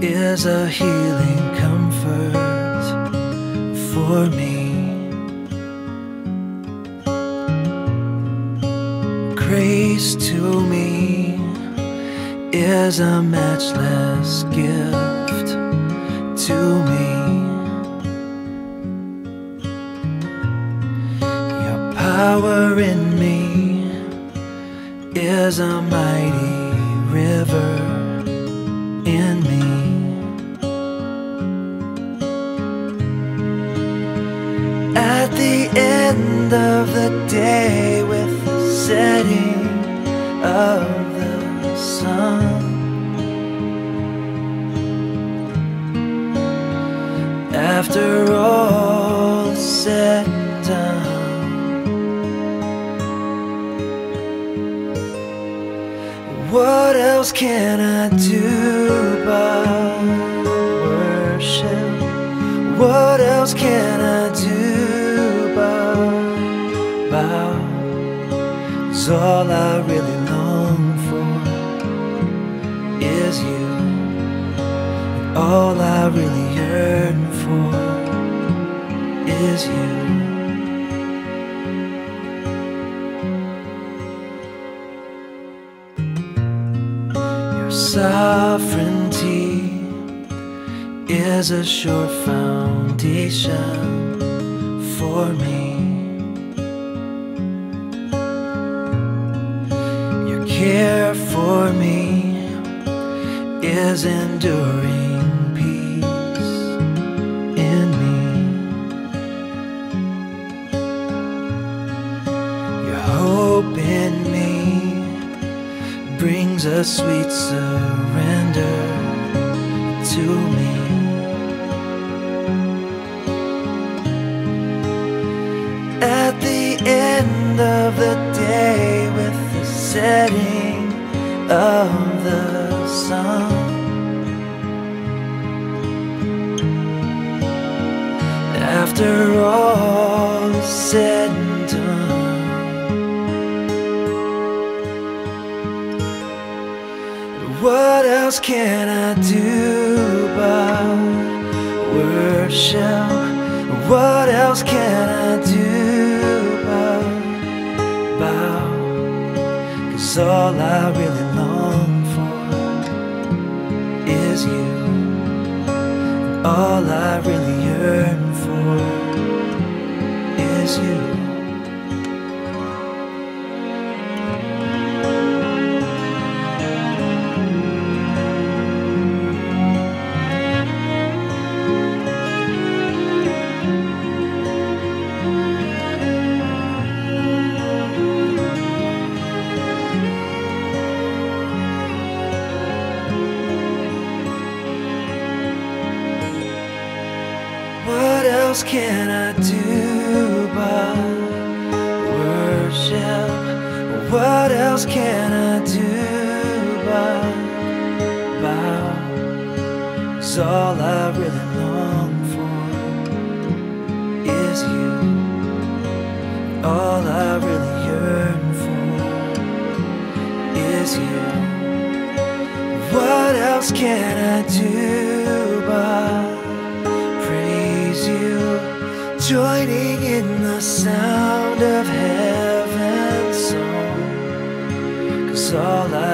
is a healing comfort for me. Grace to me is a matchless gift to me. Your power in me is a mighty river At the end of the day, with the setting of the sun, after all is said and done, what else can I do but worship? What else can I do all I really long for is you. All I really yearn for is you. Your sovereignty is a sure foundation for me. Me is enduring peace in me. Your hope in me brings a sweet surrender to me. At the end of the day, with the setting of the sun, after all is said and done. What else can I do but worship? What else can I do but bow? Cause all I really long for is you. All I really else can I do but worship? What else can I do but bow? 'Cause all I really long for is you. All I really yearn for is you. What else can I do but joining in the sound of heaven's song. Cause all I